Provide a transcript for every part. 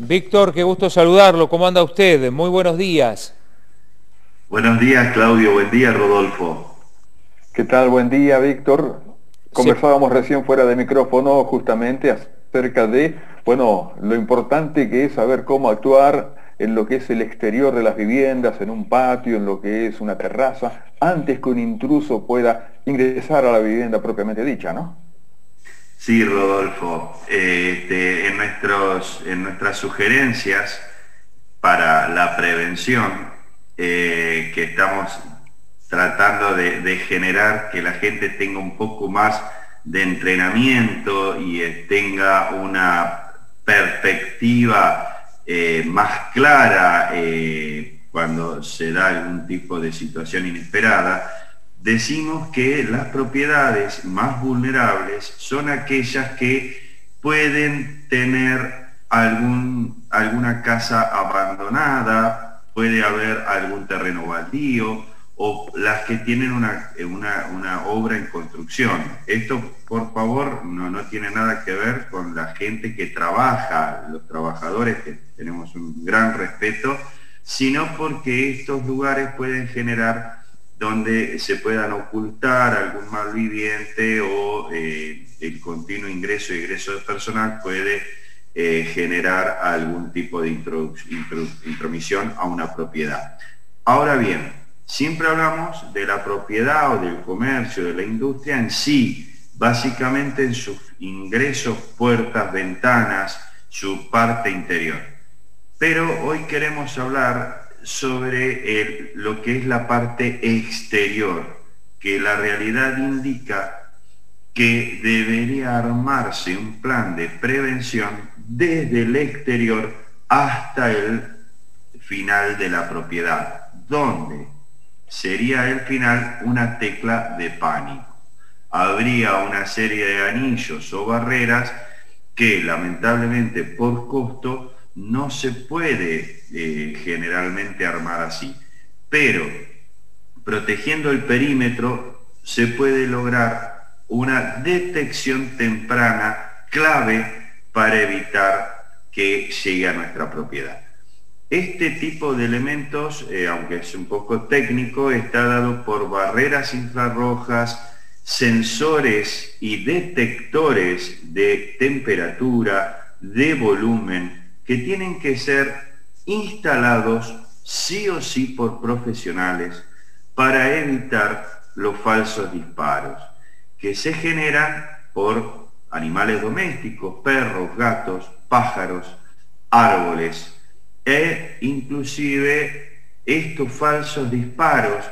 Víctor, qué gusto saludarlo. ¿Cómo anda usted? Muy buenos días. Buenos días, Claudio. Buen día, Rodolfo. ¿Qué tal? Buen día, Víctor. Conversábamos recién fuera de micrófono justamente acerca de, bueno, lo importante que es saber cómo actuar en lo que es el exterior de las viviendas, en un patio, en lo que es una terraza, antes que un intruso pueda ingresar a la vivienda propiamente dicha, ¿no? Sí, Rodolfo. Este, en, nuestros, en nuestras sugerencias para la prevención eh, que estamos tratando de, generar que la gente tenga un poco más de entrenamiento y eh, tenga una perspectiva eh, más clara cuando se da algún tipo de situación inesperada, decimos que las propiedades más vulnerables son aquellas que pueden tener algún, alguna casa abandonada, puede haber algún terreno baldío o las que tienen una, una, obra en construcción. Esto, por favor, no, no tiene nada que ver con la gente que trabaja, los trabajadores que tenemos un gran respeto, sino porque estos lugares pueden generar donde se puedan ocultar algún malviviente o eh, el continuo ingreso y egreso de personal puede eh, generar algún tipo de intromisión a una propiedad. Ahora bien, siempre hablamos de la propiedad o del comercio, de la industria en sí, básicamente en sus ingresos, puertas, ventanas, su parte interior. Pero hoy queremos hablar sobre lo que es la parte exterior, que la realidad indica que debería armarse un plan de prevención desde el exterior hasta el final de la propiedad, donde sería el final una tecla de pánico. Habría una serie de anillos o barreras que lamentablemente por costo no se puede eh, generalmente armar así, pero protegiendo el perímetro se puede lograr una detección temprana clave para evitar que llegue a nuestra propiedad. Este tipo de elementos, eh, aunque es un poco técnico, está dado por barreras infrarrojas, sensores y detectores de temperatura, de volumen, que tienen que ser instalados sí o sí por profesionales para evitar los falsos disparos que se generan por animales domésticos, perros, gatos, pájaros, árboles e inclusive estos falsos disparos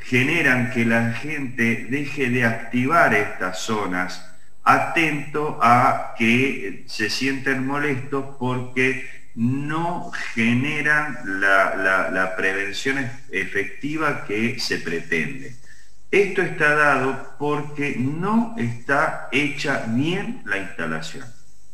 generan que la gente deje de activar estas zonas atento a que se sienten molestos porque no generan la, prevención efectiva que se pretende. Esto está dado porque no está hecha bien la instalación.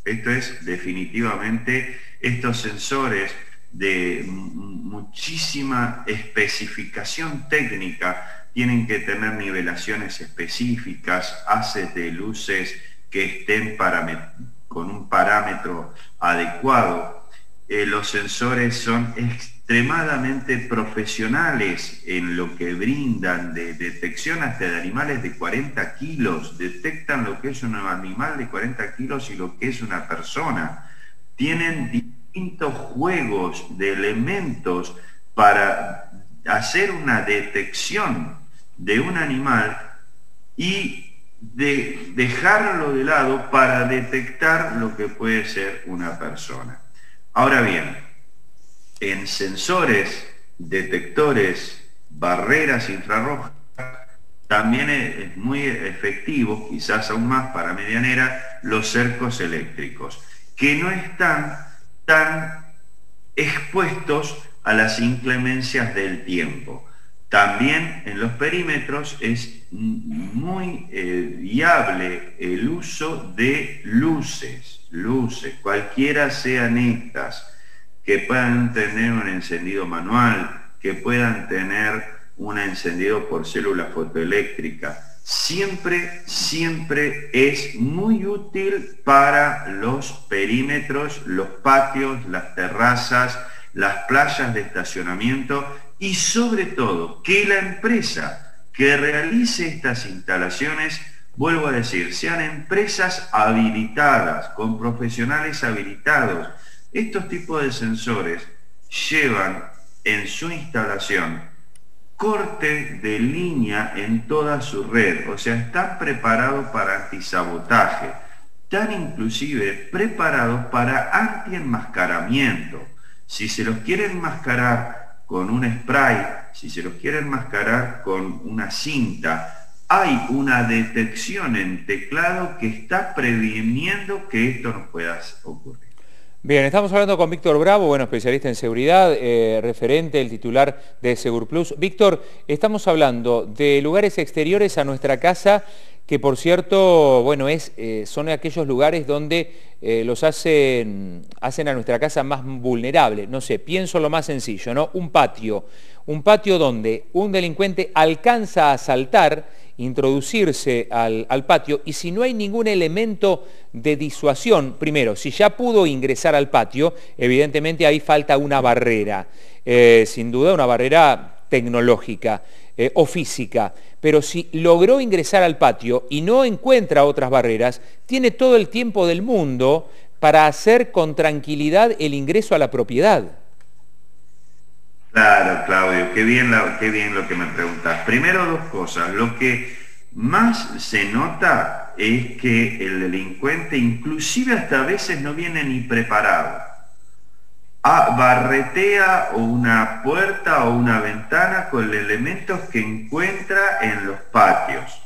Esto es definitivamente estos sensores de muchísima especificación técnica tienen que tener nivelaciones específicas, haces de luces que estén con un parámetro adecuado. Eh, los sensores son extremadamente profesionales en lo que brindan de detección hasta de animales de 40 kilos, detectan lo que es un animal de 40 kilos y lo que es una persona. Tienen distintos juegos de elementos para hacer una detección de un animal y de dejarlo de lado para detectar lo que puede ser una persona. Ahora bien, en sensores, detectores, barreras infrarrojas, también es muy efectivo, quizás aún más para medianera, los cercos eléctricos, que no están tan expuestos a las inclemencias del tiempo. También en los perímetros es muy eh, viable el uso de luces, luces, cualquiera sean estas, que puedan tener un encendido manual, que puedan tener un encendido por célula fotoeléctrica, siempre, siempre es muy útil para los perímetros, los patios, las terrazas, las playas de estacionamiento y sobre todo que la empresa que realice estas instalaciones, vuelvo a decir, sean empresas habilitadas, con profesionales habilitados. Estos tipos de sensores llevan en su instalación corte de línea en toda su red, o sea, están preparados para antisabotaje, están inclusive preparados para anti-enmascaramiento. Si se los quieren enmascarar con un spray, si se los quieren enmascarar con una cinta, hay una detección en teclado que está previniendo que esto no pueda ocurrir. Bien, estamos hablando con Víctor Bravo, bueno, especialista en seguridad, eh, referente, el titular de SegurPlus. Víctor, estamos hablando de lugares exteriores a nuestra casa, que por cierto, bueno, es, eh, son aquellos lugares donde eh, los hacen, hacen a nuestra casa más vulnerable. No sé, pienso lo más sencillo, ¿no? Un patio, un patio donde un delincuente alcanza a saltar introducirse al, patio y si no hay ningún elemento de disuasión, primero, si ya pudo ingresar al patio, evidentemente ahí falta una barrera, eh, sin duda una barrera tecnológica eh, o física, pero si logró ingresar al patio y no encuentra otras barreras, tiene todo el tiempo del mundo para hacer con tranquilidad el ingreso a la propiedad. Claro, Claudio, qué bien, qué bien lo que me preguntas. Primero dos cosas. Lo que más se nota es que el delincuente inclusive hasta a veces no viene ni preparado. Ah, barretea una puerta o una ventana con elementos que encuentra en los patios.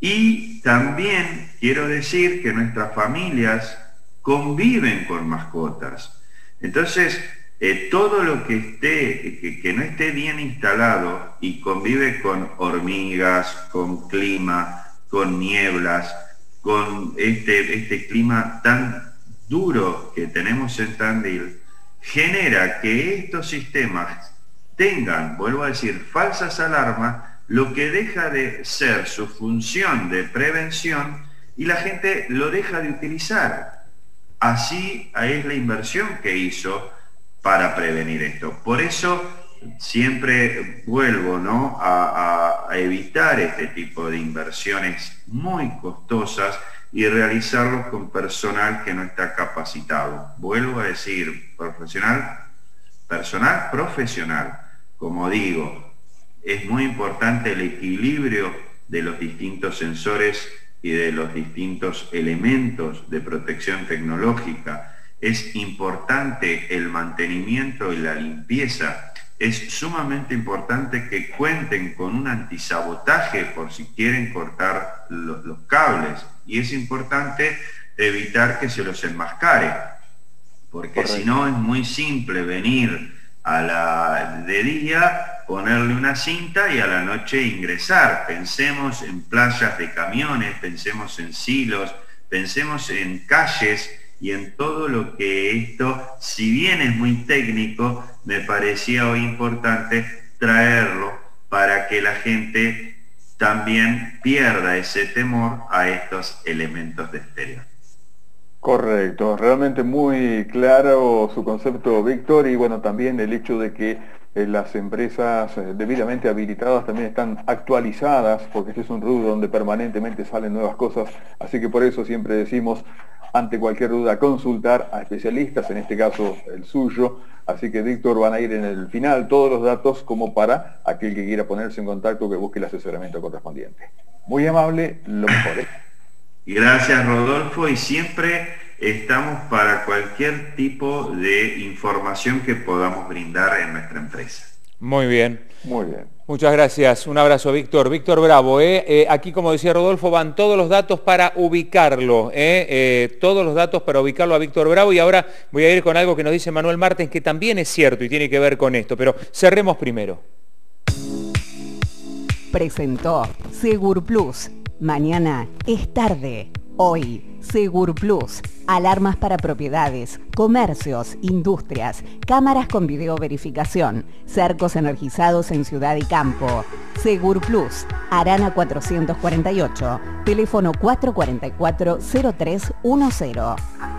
Y también quiero decir que nuestras familias conviven con mascotas. Entonces, eh, todo lo que esté, que, no esté bien instalado y convive con hormigas, con clima, con nieblas, con este, este clima tan duro que tenemos en Tandil, genera que estos sistemas tengan, vuelvo a decir, falsas alarmas, lo que deja de ser su función de prevención y la gente lo deja de utilizar. Así es la inversión que hizo para prevenir esto. Por eso siempre vuelvo ¿no? a, evitar este tipo de inversiones muy costosas y realizarlos con personal que no está capacitado. Vuelvo a decir, profesional, personal profesional. Como digo, es muy importante el equilibrio de los distintos sensores y de los distintos elementos de protección tecnológica es importante el mantenimiento y la limpieza. Es sumamente importante que cuenten con un antisabotaje por si quieren cortar los, cables. Y es importante evitar que se los enmascare, porque si no es muy simple venir a la, de día, ponerle una cinta y a la noche ingresar. Pensemos en playas de camiones, pensemos en silos, pensemos en calles y en todo lo que esto, si bien es muy técnico, me parecía hoy importante traerlo para que la gente también pierda ese temor a estos elementos de exterior. Correcto, realmente muy claro su concepto, Víctor, y bueno, también el hecho de que las empresas eh, debidamente habilitadas también están actualizadas, porque este es un rubro donde permanentemente salen nuevas cosas, así que por eso siempre decimos, ante cualquier duda, consultar a especialistas, en este caso el suyo. Así que, Víctor, van a ir en el final todos los datos como para aquel que quiera ponerse en contacto que busque el asesoramiento correspondiente. Muy amable, lo mejor. ¿eh? Gracias, Rodolfo, y siempre estamos para cualquier tipo de información que podamos brindar en nuestra empresa. Muy bien. Muy bien. Muchas gracias. Un abrazo, Víctor. Víctor Bravo. ¿eh? Eh, aquí, como decía Rodolfo, van todos los datos para ubicarlo. ¿eh? todos los datos para ubicarlo a Víctor Bravo. Y ahora voy a ir con algo que nos dice Manuel Martens, que también es cierto y tiene que ver con esto. Pero cerremos primero. Presentó Segur Plus. Mañana es tarde. Hoy Segur Plus, alarmas para propiedades, comercios, industrias, cámaras con video verificación, cercos energizados en ciudad y campo. Segur Plus, Arana 448, teléfono 444 0310.